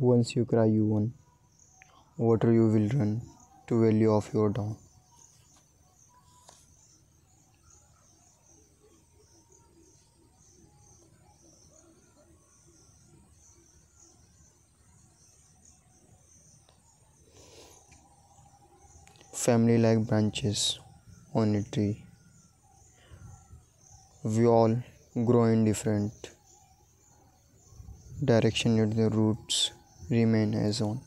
Once you cry, you won. Water you will run to value of your dawn. Family like branches on a tree. We all grow in different direction yet the roots remain as one.